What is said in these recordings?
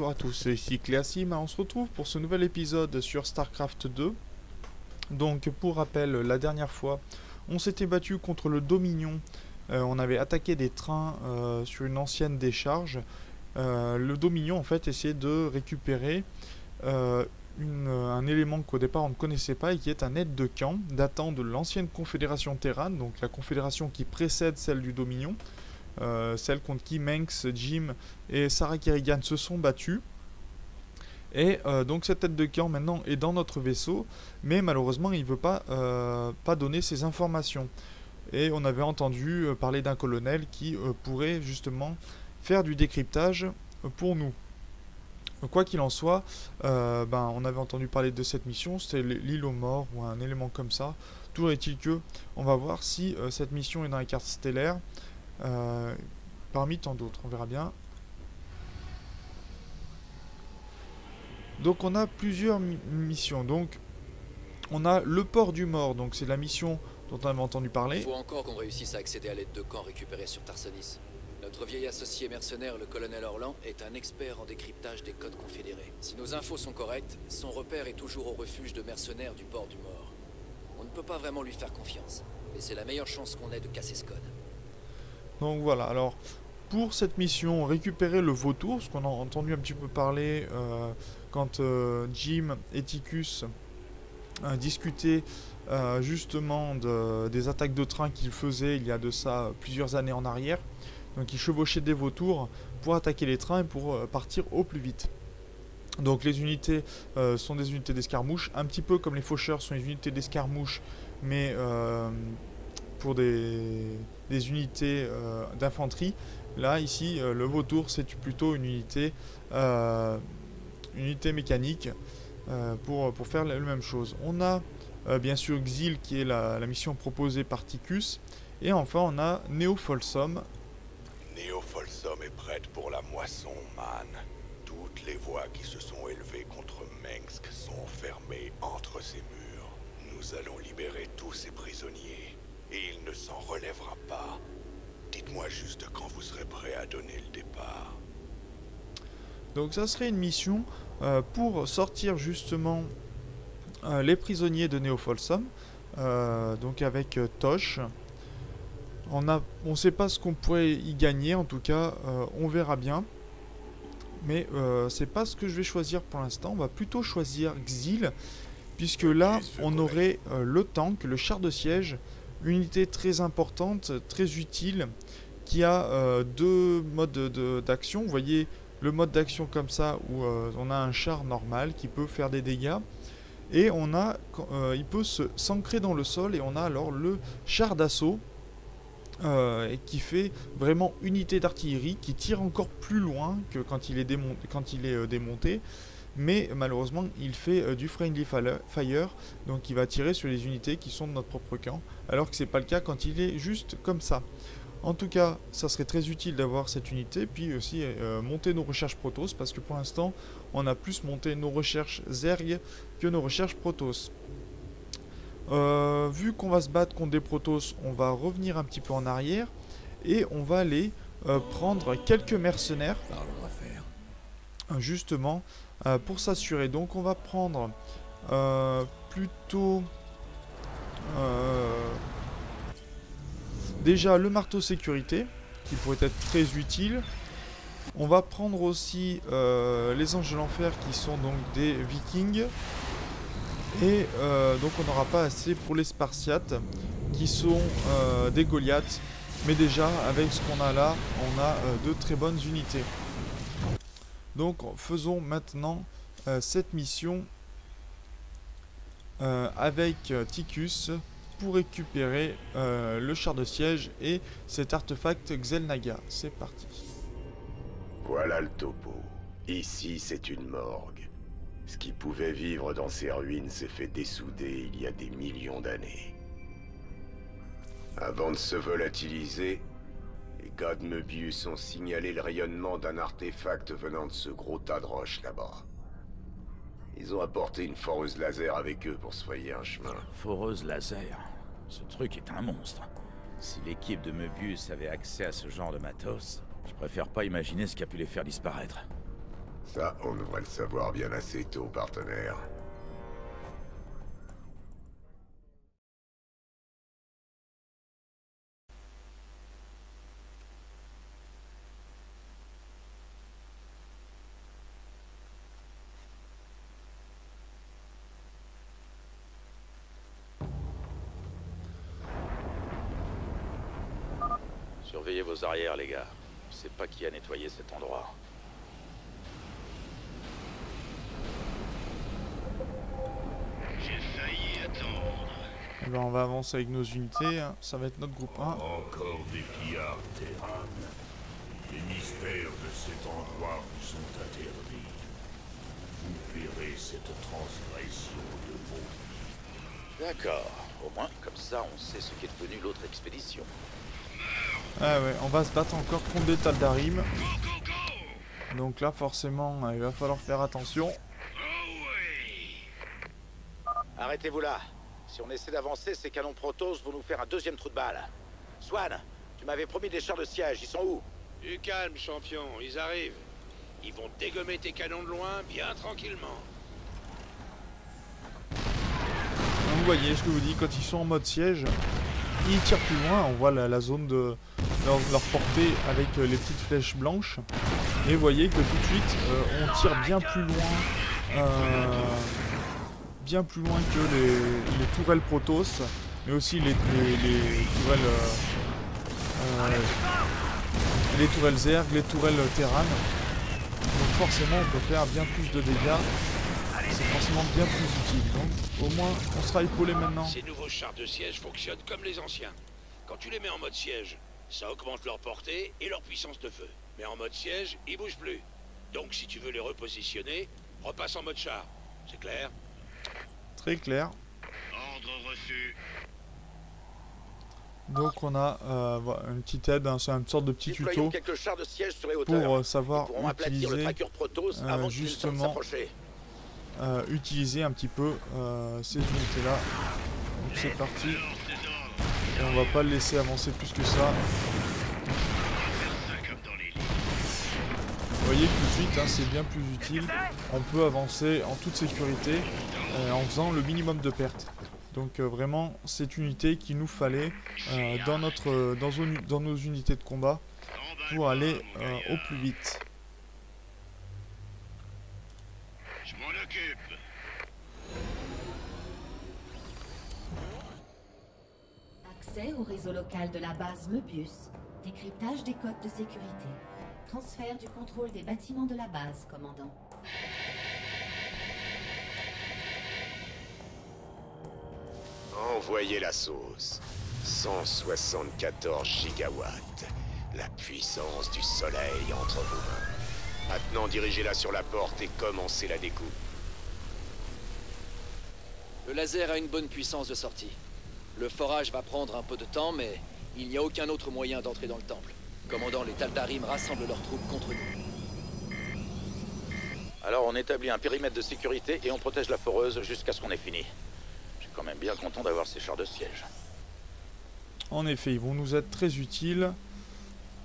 Bonjour à tous, ici Cléasim. On se retrouve pour ce nouvel épisode sur StarCraft 2. Donc pour rappel, la dernière fois, on s'était battu contre le Dominion. Euh, on avait attaqué des trains euh, sur une ancienne décharge. Euh, le Dominion en fait essayait de récupérer un élément qu'au départ on ne connaissait pas et qui est un aide de camp datant de l'ancienne confédération Terran, donc la confédération qui précède celle du Dominion. Euh, celle contre qui Manx, Jim et Sarah Kerrigan se sont battus. Et euh, donc cette tête de camp maintenant est dans notre vaisseau, mais malheureusement il ne veut pas, euh, donner ses informations. Et on avait entendu parler d'un colonel qui pourrait justement faire du décryptage pour nous. Quoi qu'il en soit, ben, on avait entendu parler de cette mission, c'était l'île aux morts ou un élément comme ça. Toujours est-il que on va voir si cette mission est dans la carte stellaire. Euh, parmi tant d'autres, on verra bien. Donc on a plusieurs missions. Donc on a le port du mort, donc c'est la mission dont on avait entendu parler. Il faut encore qu'on réussisse à accéder à l'aide de camp récupérée sur Tarsonis. Notre vieil associé mercenaire, le colonel Orlan, est un expert en décryptage des codes confédérés. Si nos infos sont correctes, son repère est toujours au refuge de mercenaires du port du mort. On ne peut pas vraiment lui faire confiance, mais c'est la meilleure chance qu'on ait de casser ce code. Donc voilà, alors pour cette mission, récupérer le vautour, ce qu'on a entendu un petit peu parler euh, quand euh, Jim et Ticus euh, discutaient justement des attaques de train qu'ils faisaient il y a de ça plusieurs années en arrière. Donc ils chevauchaient des vautours pour attaquer les trains et pour partir au plus vite. Donc les unités sont des unités d'escarmouche, un petit peu comme les faucheurs sont des unités d'escarmouche, mais pour des, unités euh, d'infanterie. Là, ici, euh, le vautour, c'est plutôt une unité, euh, mécanique pour, faire la, même chose. On a bien sûr Xil, qui est la, mission proposée par Ticus. Et enfin, on a Neofolsom. Neofolsom est prête pour la moisson, man. Toutes les voix qui se sont élevées contre Mengsk sont fermées entre ces murs. Nous allons libérer tous ces prisonniers et il ne s'en relèvera pas. Dites-moi juste quand vous serez prêt à donner le départ. Donc ça serait une mission euh, pour sortir justement euh, les prisonniers de Neofolsom, euh, donc avec Tosh. On ne on sait pas ce qu'on pourrait y gagner, en tout cas, on verra bien. Mais c'est pas ce que je vais choisir pour l'instant. On va plutôt choisir Xil, puisque là, on aurait le tank, le char de siège, unité très importante, très utile, qui a euh, deux modes d'action. Vous voyez le mode d'action comme ça, où euh, on a un char normal qui peut faire des dégâts. Et on a, euh, il peut s'ancrer dans le sol et on a alors le char d'assaut qui fait vraiment unité d'artillerie qui tire encore plus loin que quand il est, démonté, quand il est démonté mais malheureusement il fait euh, du friendly fire, donc il va tirer sur les unités qui sont de notre propre camp, alors que c'est pas le cas quand il est juste comme ça. En tout cas, ça serait très utile d'avoir cette unité, puis aussi euh, monter nos recherches Protoss, parce que pour l'instant, on a plus monté nos recherches Zerg que nos recherches Protoss. Euh, vu qu'on va se battre contre des Protoss, on va revenir un petit peu en arrière, et on va aller prendre quelques mercenaires, justement, euh, pour s'assurer. Donc on va prendre euh, plutôt euh, déjà le marteau sécurité qui pourrait être très utile. On va prendre aussi les anges de l'enfer qui sont donc des vikings. Et donc on n'aura pas assez pour les spartiates qui sont des goliaths. Mais déjà avec ce qu'on a là, on a de très bonnes unités. Donc faisons maintenant euh, cette mission euh, avec euh, Ticus pour récupérer le char de siège et cet artefact Xelnaga. C'est parti. Voilà le topo. Ici, c'est une morgue. Ce qui pouvait vivre dans ces ruines s'est fait dessouder il y a des millions d'années. Avant de se volatiliser, God Möbius ont signalé le rayonnement d'un artefact venant de ce gros tas de roches là-bas. Ils ont apporté une foreuse laser avec eux pour se frayer un chemin. Foreuse laser Ce truc est un monstre. Si l'équipe de Möbius avait accès à ce genre de matos, je préfère pas imaginer ce qui a pu les faire disparaître. Ça, on devrait le savoir bien assez tôt, partenaire. Surveillez vos arrières, les gars. Je sais pas qui a nettoyé cet endroit. J'ai failli attendre. Eh ben, on va avancer avec nos unités. hein. Ça va être notre groupe 1. Encore des pillards, Terran. Les mystères de cet endroit vous sont interdits. Vous paierez cette transgression de vos vies. D'accord. Au moins, comme ça, on sait ce qu'est devenu l'autre expédition. Ah ouais, on va se battre encore contre des Taldarim. Donc là, forcément, euh, il va falloir faire attention. Arrêtez-vous là. Si on essaie d'avancer, ces canons Protoss vont nous faire un deuxième trou de balle. Swan, tu m'avais promis des chars de siège. Ils sont où? Du calme, champion, ils arrivent. Ils vont dégommer tes canons de loin, bien tranquillement. Vous voyez ce que je vous dis, quand ils sont en mode siège, ils tirent plus loin. On voit la, zone de leur, portée avec euh, les petites flèches blanches. Et vous voyez que tout de suite, euh, on tire bien plus loin. euh, bien plus loin que les, les tourelles Protoss, mais aussi les, les- les tourelles. les tourelles Zerg, les tourelles Terran. Donc forcément on peut faire bien plus de dégâts. C'est forcément bien plus utile. Donc au moins on sera épaulé maintenant. Ces nouveaux chars de siège fonctionnent comme les anciens. Quand tu les mets en mode siège, ça augmente leur portée et leur puissance de feu. Mais en mode siège, ils bougent plus. Donc si tu veux les repositionner, repasse en mode char. C'est clair Très clair. Ordre reçu. Donc on a euh, une petite aide, hein, c'est une sorte de petit Déployons tuto quelques chars de siège sur les hauteurs. pour euh, savoir le utiliser, tracker Protoss euh, avant le justement. Euh, utiliser un petit peu euh, ces unités là. Donc c'est parti. Et on va pas le laisser avancer plus que ça. Vous voyez tout de suite, hein, c'est bien plus utile. On peut avancer en toute sécurité euh, en faisant le minimum de pertes. Donc vraiment, cette unité qu'il nous fallait dans, notre, dans, dans nos unités de combat pour aller au plus vite. Je m'en occupe. Accès au réseau local de la base Möbius. Décryptage des codes de sécurité. Transfert du contrôle des bâtiments de la base, commandant. Envoyez la sauce. 174 gigawatts. La puissance du soleil entre vos mains. Maintenant, dirigez-la sur la porte et commencez la découpe. Le laser a une bonne puissance de sortie. Le forage va prendre un peu de temps, mais il n'y a aucun autre moyen d'entrer dans le temple. Commandant, les Taldarim rassemblent leurs troupes contre nous. Alors on établit un périmètre de sécurité et on protège la foreuse jusqu'à ce qu'on ait fini. Je suis quand même bien content d'avoir ces chars de siège. En effet, ils vont nous être très utiles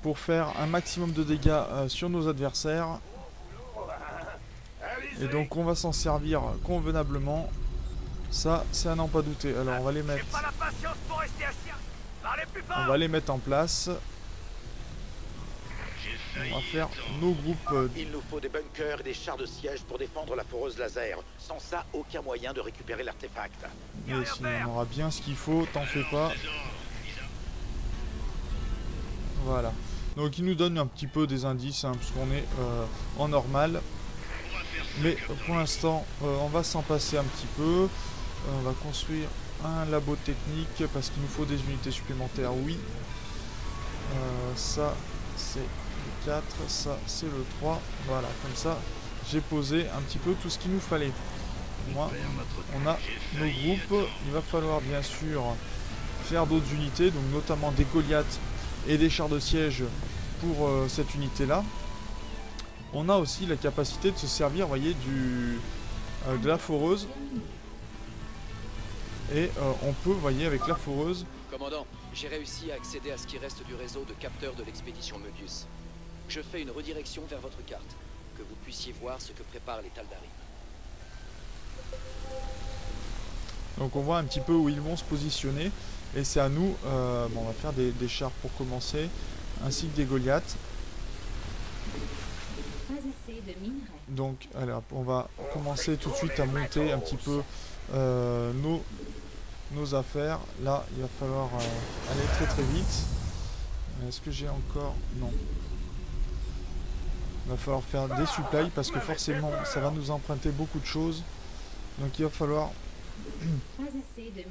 pour faire un maximum de dégâts euh, sur nos adversaires. Et donc on va s'en servir convenablement. Ça, c'est à n'en pas douter. Alors on va les mettre. On va les mettre en place. On va faire nos groupes euh, Il nous faut des bunkers et des chars de siège pour défendre la foreuse laser. Sans ça, aucun moyen de récupérer l'artefact. Mais sinon, on aura bien ce qu'il faut, t'en fais pas. Voilà. Donc il nous donne un petit peu des indices, hein, puisqu'on est euh, en normal. Mais pour l'instant, euh, on va s'en passer un petit peu. On va construire un labo technique, parce qu'il nous faut des unités supplémentaires, oui. Euh, ça, c'est le 4, ça, c'est le 3. Voilà, comme ça, j'ai posé un petit peu tout ce qu'il nous fallait. Moi, on a nos groupes. Il va falloir bien sûr faire d'autres unités, donc notamment des Goliaths et des chars de siège pour euh, cette unité-là. On a aussi la capacité de se servir, voyez, du, euh, de la foreuse. Et euh, on peut, voyez, avec la foreuse, Commandant, j'ai réussi à accéder à ce qui reste du réseau de capteurs de l'expédition Möbius. Je fais une redirection vers votre carte. que vous puissiez voir ce que préparent les Tal'Darim. Donc on voit un petit peu où ils vont se positionner. Et c'est à nous, euh, bon, on va faire des, des chars pour commencer, ainsi que des Goliaths. Pas assez de minerais. Donc alors, on va commencer tout de suite à monter un petit peu euh, nos, nos affaires. Là, il va falloir euh, aller très très vite. Est-ce que j'ai encore... Non. Il va falloir faire des supplies parce que forcément ça va nous emprunter beaucoup de choses. Donc il va falloir...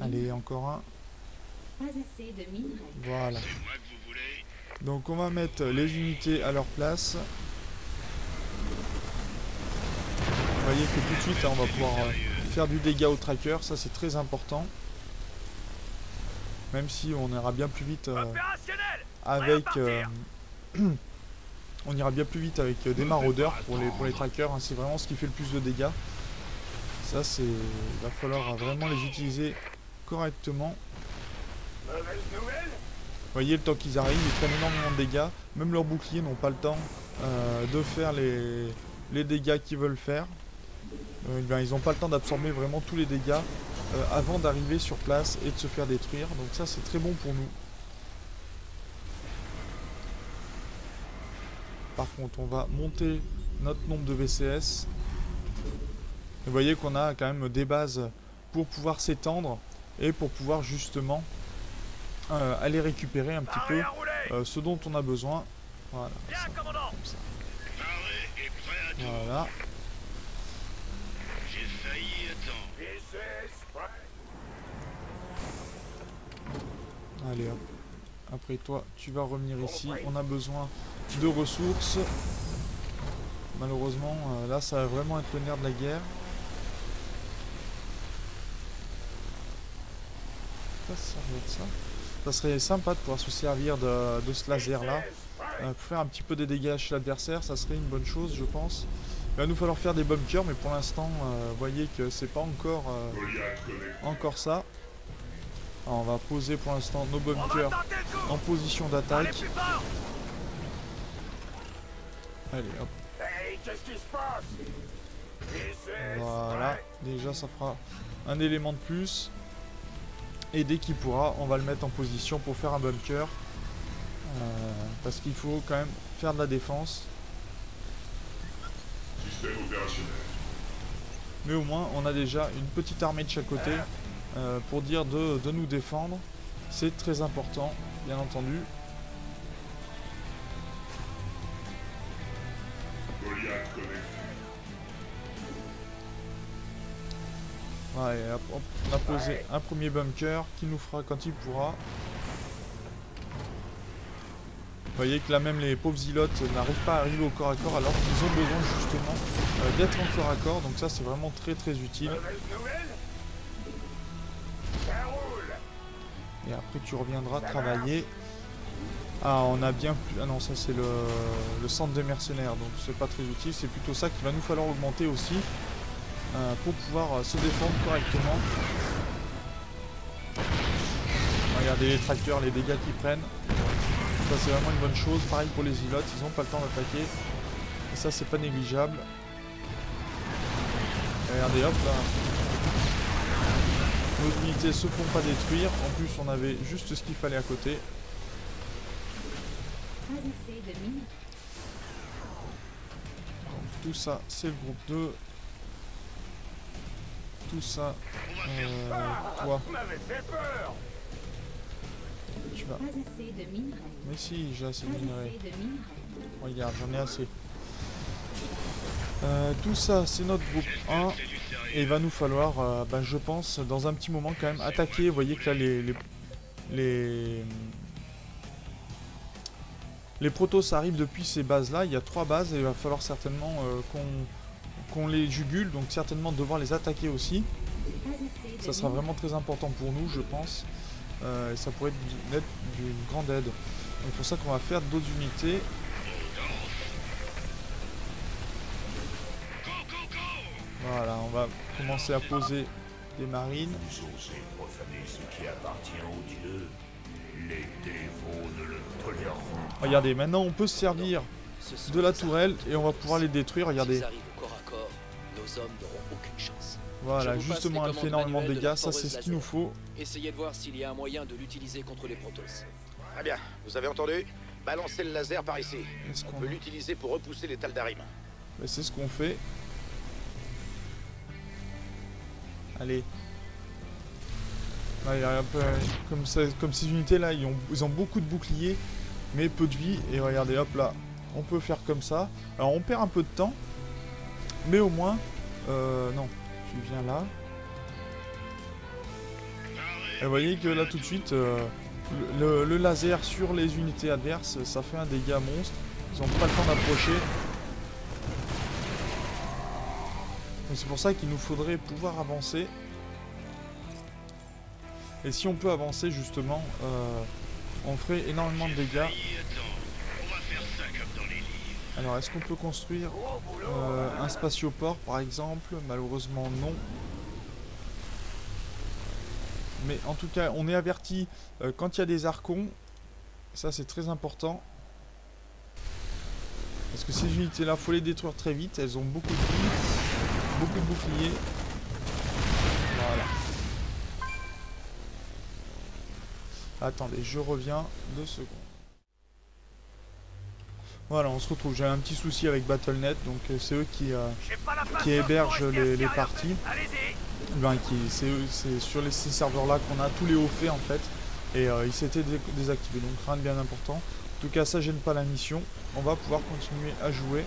Allez, encore un. Voilà. Donc on va mettre les unités à leur place. Vous voyez que tout de suite hein, on va pouvoir euh, faire du dégât au tracker, ça c'est très important. Même si on ira bien plus vite euh, avec... euh, on ira bien plus vite avec des maraudeurs pour les, pour les trackers, hein, c'est vraiment ce qui fait le plus de dégâts. Ça c'est... Il va falloir vraiment les utiliser correctement. Vous voyez le temps qu'ils arrivent, ils prennent énormément de dégâts. Même leurs boucliers n'ont pas le temps euh, de faire les, les dégâts qu'ils veulent faire. Euh, ben, ils n'ont pas le temps d'absorber vraiment tous les dégâts euh, avant d'arriver sur place et de se faire détruire. Donc ça c'est très bon pour nous. Par contre on va monter notre nombre de VCS. Vous voyez qu'on a quand même des bases pour pouvoir s'étendre et pour pouvoir justement euh, aller récupérer un petit peu euh, ce dont on a besoin. Voilà. ça, comme ça. Paré et prêt à tout. Voilà. Allez hop. Après toi, tu vas revenir ici. On a besoin de ressources. Malheureusement, euh, là, ça va vraiment être le nerf de la guerre. Ça, ça ça. Serait sympa de pouvoir se servir de, ce laser-là. euh, pour faire un petit peu des dégâts chez l'adversaire, ça serait une bonne chose, je pense. Il va nous falloir faire des bunkers, mais pour l'instant, euh, vous voyez que c'est pas encore, euh, encore ça. Alors, on va poser pour l'instant nos bunkers en position d'attaque. Allez, hop. Voilà, déjà ça fera un élément de plus. Et dès qu'il pourra, on va le mettre en position pour faire un bunker. Euh, parce qu'il faut quand même faire de la défense. Mais au moins, on a déjà une petite armée de chaque côté euh, pour dire de, de nous défendre. C'est très important, bien entendu. Ouais, hop, hop, on a posé un premier bunker qui nous fera quand il pourra. Vous voyez que là même les pauvres zilotes n'arrivent pas à arriver au corps à corps alors qu'ils ont besoin justement euh, d'être en corps à corps. Donc ça c'est vraiment très très utile. Et après tu reviendras travailler. Ah on a bien plus... Ah non ça c'est le, centre des mercenaires donc c'est pas très utile. C'est plutôt ça qu'il va nous falloir augmenter aussi. euh, pour pouvoir euh, se défendre correctement. Regardez les tracteurs, les dégâts qu'ils prennent. Ça c'est vraiment une bonne chose. Pareil pour les ilotes, ils n'ont pas le temps d'attaquer. Et ça c'est pas négligeable. Regardez hop là. Nos unités se font pas détruire. En plus on avait juste ce qu'il fallait à côté. Donc tout ça c'est le groupe 2. Tout ça. euh, toi. Tu vas. Mais si, j'ai assez Pas de minerais. assez de minerais. Regarde, j'en ai assez. Euh, tout ça, c'est notre groupe 1. Et il va nous falloir, euh, ben, je pense, dans un petit moment quand même, attaquer. Vous voyez que là, les... Les, les, protos arrivent depuis ces bases-là. Il y a trois bases et il va falloir certainement euh, qu'on les jugule. Donc certainement devoir les attaquer aussi. Ça sera vraiment très important pour nous, je pense. Euh, et ça pourrait être d'une grande aide. Donc pour ça qu'on va faire d'autres unités. Voilà, on va commencer à poser des marines. Vous osez profaner ce qui appartient aux dieux Les dévots ne le toléreront pas. Regardez, maintenant on peut se servir de la tourelle et on va pouvoir les détruire. Regardez, voilà, justement, elle fait énormément de dégâts. Ça, c'est ce qu'il nous faut. Essayez de voir s'il y a un moyen de l'utiliser contre les Protoss. Très bien, vous avez entendu? Balancez le laser par ici. Est-ce On qu'on- peut l'utiliser pour repousser les Taldarim. C'est ce qu'on fait. Allez. Comme, ces unités là, ils ont, ils ont beaucoup de boucliers, mais peu de vie. Et regardez, hop là, on peut faire comme ça. Alors on perd un peu de temps, mais au moins, euh, non, tu viens là. Et vous voyez que là tout de suite, euh, le, le- le laser sur les unités adverses, ça fait un dégât monstre. Ils n'ont pas le temps d'approcher. Donc c'est pour ça qu'il nous faudrait pouvoir avancer. Et si on peut avancer justement, euh, on ferait énormément de dégâts. Alors est-ce qu'on peut construire euh, un spatioport par exemple? Malheureusement non. Mais en tout cas on est averti euh, quand il y a des archons. Ça c'est très important. Parce que ces unités là, faut les détruire très vite. Elles ont beaucoup de vie, beaucoup de boucliers. Voilà. Attendez, je reviens deux secondes. Voilà, on se retrouve. J'ai un petit souci avec Battle.net, donc euh, c'est eux qui, euh, qui hébergent les, les parties. Ben, c'est, sur les, ces serveurs-là qu'on a tous les hauts faits en fait. Et euh, ils s'étaient dé- désactivés, donc rien de bien important. En tout cas, ça gêne pas la mission. On va pouvoir continuer à jouer.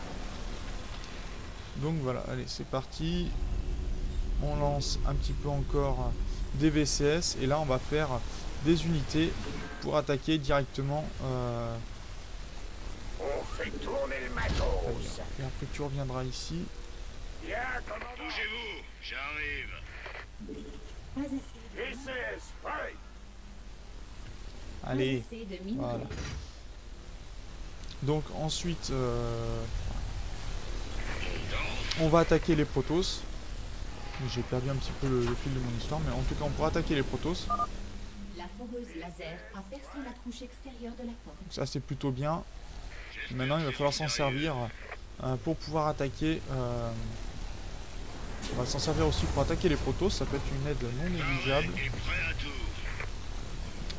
Donc voilà, allez, c'est parti. On lance un petit peu encore des VCS. Et là, on va faire des unités pour attaquer directement. euh, On fait tourner le matos. Et après, tu reviendras ici. Bien. Bougez-vous, j'arrive. VCS. Allez. Voilà. Donc ensuite, euh, on va attaquer les Protoss. J'ai perdu un petit peu le, le fil de mon histoire, mais en tout cas, on pourra attaquer les Protoss. La foreuse laser a percé la couche extérieure de la porte. Donc ça, c'est plutôt bien. Maintenant, il va falloir s'en servir euh, pour pouvoir attaquer. euh, on va s'en servir aussi pour attaquer les Protoss. Ça peut être une aide non négligeable.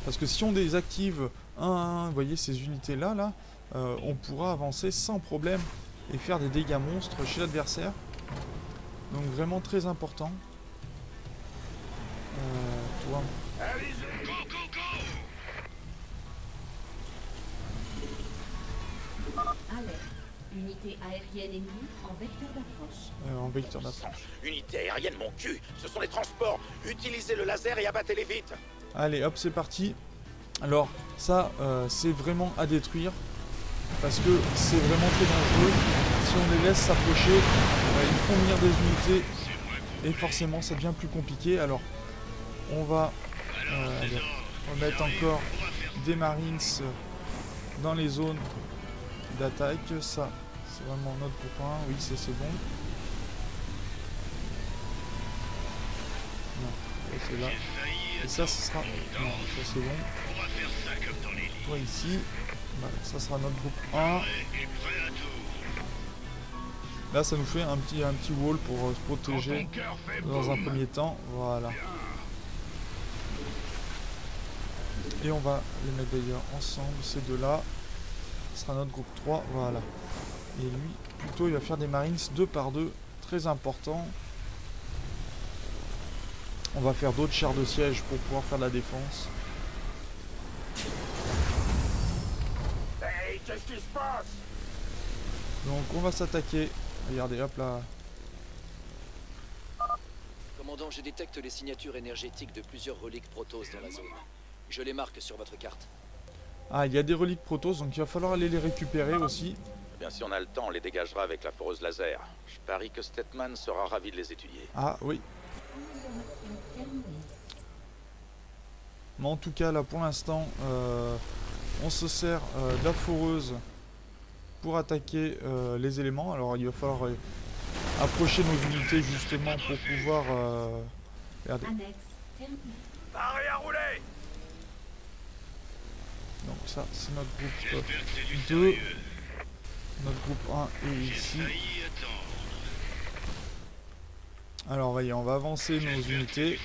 Parce que si on désactive un, à un, vous voyez ces unités là, là, euh, on pourra avancer sans problème et faire des dégâts monstres chez l'adversaire. Donc vraiment très important. Euh, toi. Unité aérienne ennemie en vecteur d'approche. euh, en vecteur d'approche. Unité aérienne, mon cul Ce sont les transports Utilisez le laser et abattez-les vite Allez, hop, c'est parti. Alors, ça, euh, c'est vraiment à détruire. Parce que c'est vraiment très dangereux. Si on les laisse s'approcher, ils font venir des unités. Et forcément, ça devient plus compliqué. Alors, on va euh, remettre encore des Marines euh, dans les zones d'attaque. Ça, c'est vraiment notre point. Oui, c'est bon. Non, c'est là. Et ça, ce sera... Non, ça c'est bon. Toi ici, ça sera notre groupe 1. Et prêt à tout. Là, ça nous fait un petit, un petit wall pour euh, se protéger dans un premier temps. Voilà. Et on va les mettre d'ailleurs ensemble, ces deux-là. Ce sera notre groupe 3, voilà. Et lui, plutôt, il va faire des Marines deux par deux, très important. On va faire d'autres chars de siège pour pouvoir faire de la défense. Qu'est-ce qui se passe Donc on va s'attaquer. Regardez, hop là. Commandant, je détecte les signatures énergétiques de plusieurs reliques Protoss dans la zone. Je les marque sur votre carte. Ah, il y a des reliques Protoss, donc il va falloir aller les récupérer aussi. Eh bien, si on a le temps, on les dégagera avec la foreuse laser. Je parie que Stetman sera ravi de les étudier. Ah oui. Mais en tout cas, là pour l'instant, euh, on se sert euh, de la foreuse pour attaquer euh, les éléments. Alors il va falloir euh, approcher nos unités justement pour pouvoir... euh, regardez. Annexe terminée. Paré à rouler Donc ça, c'est notre groupe J'espère que c'est du 2. sérieux. Notre groupe 1 est ici. Alors voyez, on va avancer nos unités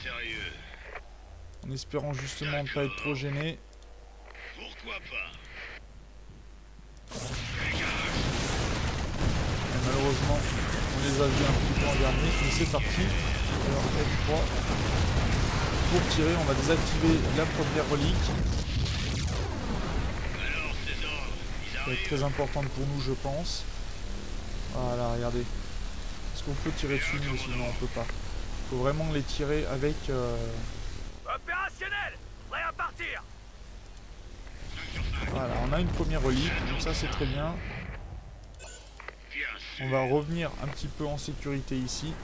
en espérant justement ne pas être trop gêné. Pourquoi pas Et malheureusement, on les a vus un petit peu en dernier, mais c'est parti. Alors F3. Pour tirer, on va désactiver la première relique, qui va être très importante pour nous, je pense. Voilà, regardez. Est-ce qu'on peut tirer dessus nous aussi Non, on peut pas. faut vraiment les tirer avec... euh, Opérationnel Prêt à partir Voilà, on a une première relique, donc ça c'est très bien. On va revenir un petit peu en sécurité ici.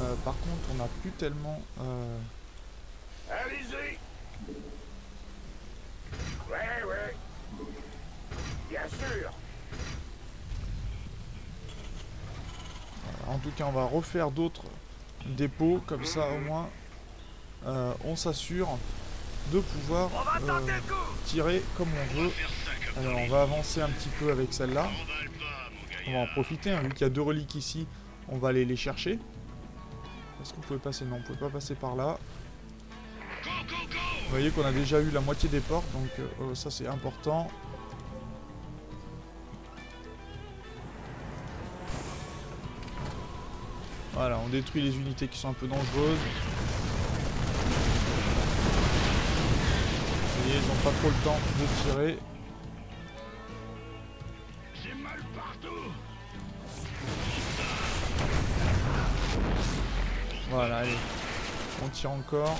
Euh, par contre, on n'a plus tellement... Allez-y Ouais, ouais. Bien sûr. En tout cas, on va refaire d'autres dépôts, comme ça au moins euh, on s'assure de pouvoir On euh, tirer comme on veut. Alors on va avancer un petit peu avec celle-là. On va en profiter, hein, vu qu'il y a deux reliques ici, on va aller les chercher. Est-ce vous pouvez passer? Non, vous pouvez pas passer par là. Vous voyez qu'on a déjà eu la moitié des portes, donc euh, euh, ça c'est important. Voilà, on détruit les unités qui sont un peu dangereuses. Pas trop le temps de tirer. J'ai mal partout Voilà, allez. On tire encore.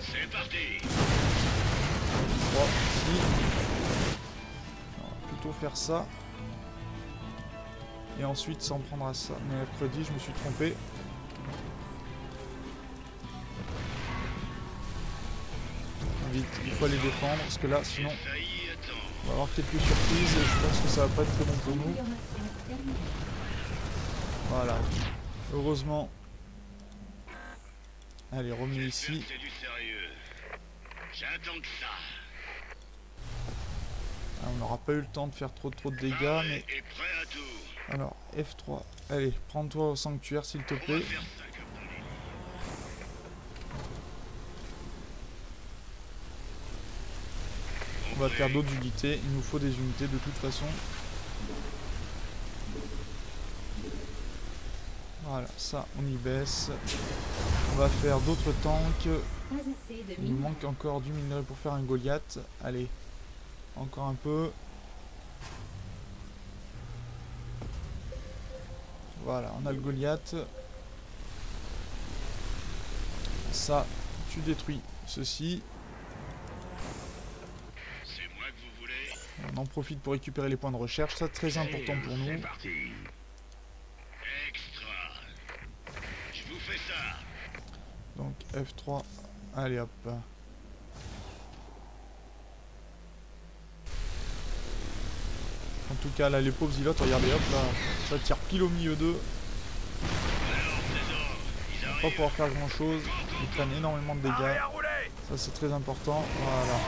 C'est parti 3, ici. On va plutôt faire ça. Et ensuite s'en prendre à ça. Mercredi, je me suis trompé. Vite, il faut aller défendre, parce que là, sinon, on va avoir quelques surprises et je pense que ça va pas être très bon pour nous. Voilà. Heureusement. Allez, revenez ici. Ah, on n'aura pas eu le temps de faire trop trop de dégâts, mais... Alors, F3. Allez, prends-toi au sanctuaire, s'il te plaît. faire ça comme dans les livres. On va faire d'autres unités. Il nous faut des unités de toute façon. Voilà, ça, on y baisse. On va faire d'autres tanks. Il nous manque encore du minerai pour faire un Goliath. Allez, encore un peu. Voilà, on a le Goliath. Ça, tu détruis ceci. On en profite pour récupérer les points de recherche. Ça, très important pour nous. Donc F3, allez hop. En tout cas là les pauvres zilotes, regardez hop là, ça tire pile au milieu d'eux. Ils On va pas pouvoir faire grand chose, ils prennent énormément de dégâts, ça c'est très important, voilà.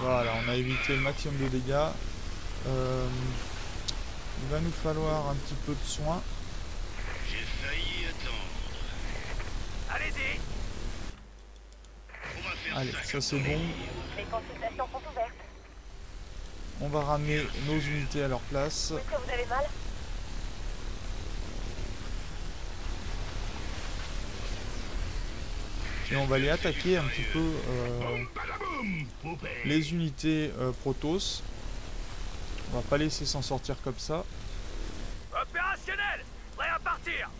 Voilà, on a évité le maximum de dégâts. Euh, il va nous falloir un petit peu de soin. J'ai failli attendre. Allez-y On va faire Allez, ça c'est les bon. livres. Les consultations sont ouvertes. On va ramener nos unités à leur place. Est-ce que vous avez mal? Et on va aller attaquer un petit peu euh. Les unités euh, Protoss. On va pas laisser s'en sortir comme ça. Opérationnel Prêt à partir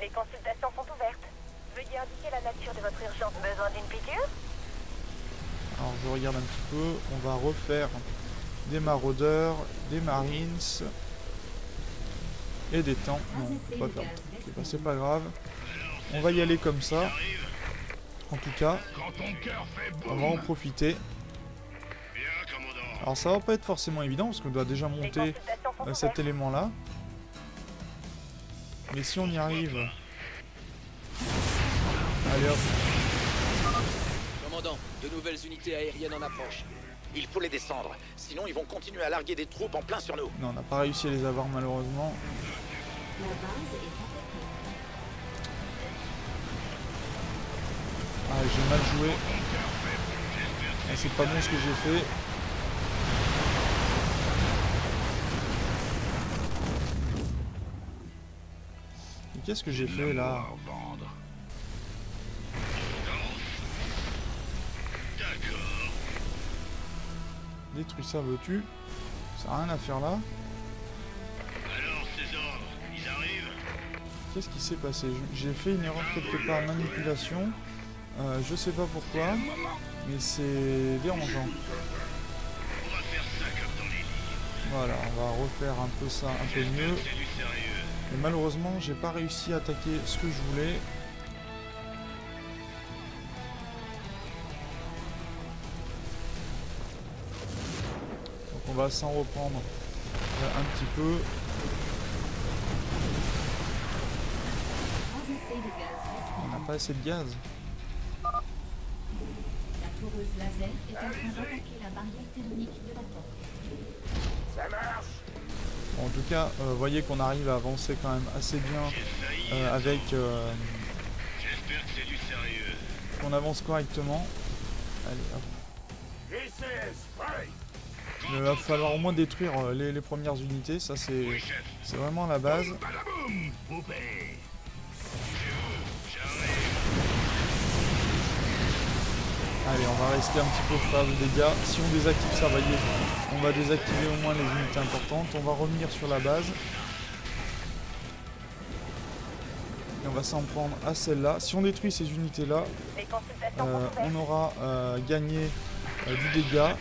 Les consultations sont ouvertes. Veuillez indiquer la nature de votre urgence. Besoin d'une piqûre? Alors je regarde un petit peu. On va refaire des maraudeurs, des marines et des tanks. Non, on peut pas faire de tanks. Ok, bah, c'est pas grave. On va y aller comme ça. En tout cas, on va en profiter. Alors ça va pas être forcément évident parce qu'on doit déjà monter euh, cet élément là. Mais si on y arrive, Allez hop. Commandant, de nouvelles unités aériennes en approche. Il faut les descendre, sinon ils vont continuer à larguer des troupes en plein sur nous. Non, on n'a pas réussi à les avoir malheureusement. La base est j'ai mal joué. Ah, c'est pas bon ce que j'ai fait. Qu'est-ce que j'ai fait là Détruis ça, veux-tu Ça n'a rien à faire là. Qu'est-ce qui s'est passé J'ai fait une erreur quelque part, manipulation. Euh, je sais pas pourquoi, mais c'est dérangeant. Voilà, on va refaire un peu ça un peu mieux. Mais malheureusement, j'ai pas réussi à attaquer ce que je voulais. Donc on va s'en reprendre un petit peu. On n'a pas assez de gaz. Laser est en train d'attaquer la barrière thermique de la porte. Bon, en tout cas, euh, vous voyez qu'on arrive à avancer quand même assez bien euh, avec... euh, J'espère que c'est du sérieux. qu'on avance correctement. Allez, hop. Il va falloir au moins détruire euh, les, les premières unités, ça c'est vraiment la base. Allez, on va rester un petit peu faire des dégâts. Si on désactive ça, voyez, on va désactiver au moins les unités importantes. On va revenir sur la base. Et on va s'en prendre à celle-là. Si on détruit ces unités-là, euh, on aura euh, gagné euh, du dégât. De.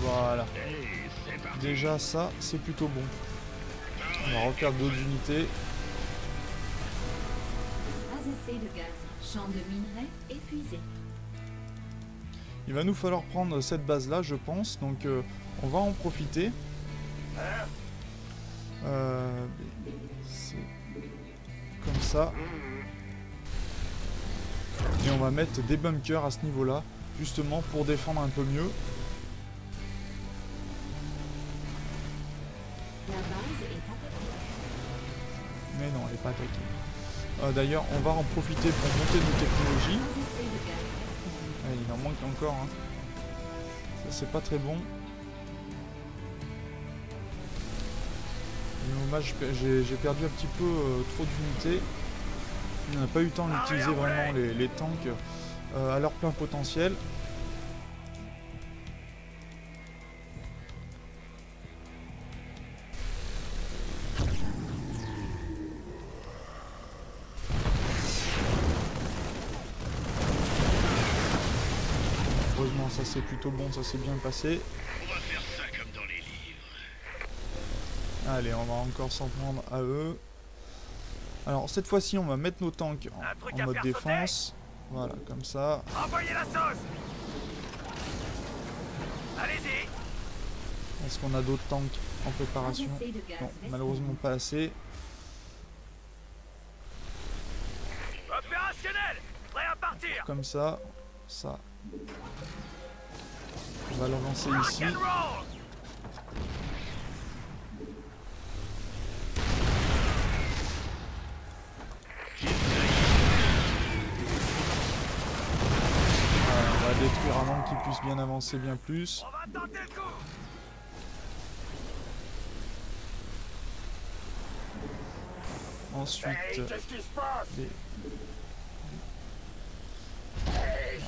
Voilà. Déjà ça, c'est plutôt bon. On va refaire d'autres unités. Trois essais de gaz. Champ de minerai épuisé. Il va nous falloir prendre cette base là je pense, donc euh, on va en profiter. Euh, c'est comme ça. Et on va mettre des bunkers à ce niveau là, justement pour défendre un peu mieux. La base est attaquée. Mais non, elle n'est pas attaquée. Euh, D'ailleurs, on va en profiter pour monter nos technologies. Ah, il en manque encore. Hein. Ça, c'est pas très bon. J'ai perdu un petit peu euh, trop d'unités. On n'a pas eu le temps d'utiliser vraiment les, les tanks euh, à leur plein potentiel. C'est plutôt bon, ça s'est bien passé. On va faire ça comme dans les livres. Allez, on va encore s'en prendre à eux. Alors cette fois-ci, on va mettre nos tanks en, mode défense. Voilà, comme ça. Envoyez la sauce Allez-y Est-ce qu'on a d'autres tanks en préparation? Non, malheureusement pas assez. Opérationnel Prêt à partir Comme ça, ça. On va le lancer ici. Va détruire avant qu'il puisse bien avancer bien plus. Ensuite, les...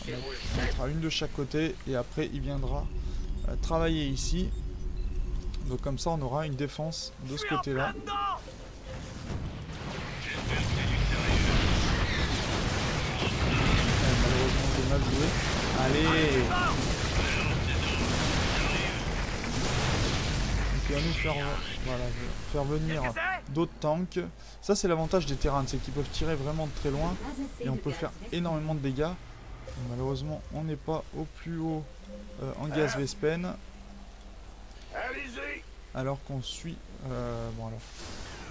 on mettra une de chaque côté et après il viendra euh, travailler ici. Donc comme ça on aura une défense de ce côté-là. Malheureusement mal joué. Allez Donc il va nous faire, faire venir d'autres tanks. Ça c'est l'avantage des terrains, c'est qu'ils peuvent tirer vraiment de très loin et on peut faire énormément de dégâts. Malheureusement on n'est pas au plus haut euh, en gaz Vespen alors qu'on suit... euh, bon alors...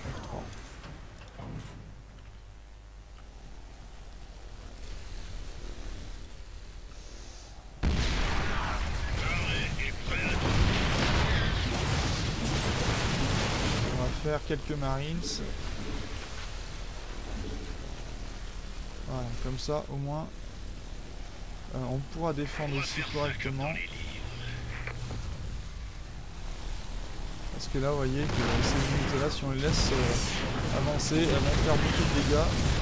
F3. On va faire quelques marines. Voilà, comme ça au moins euh, on pourra défendre aussi correctement. Parce que là vous voyez que ces unités là si on les laisse euh, avancer, elles vont faire beaucoup de dégâts.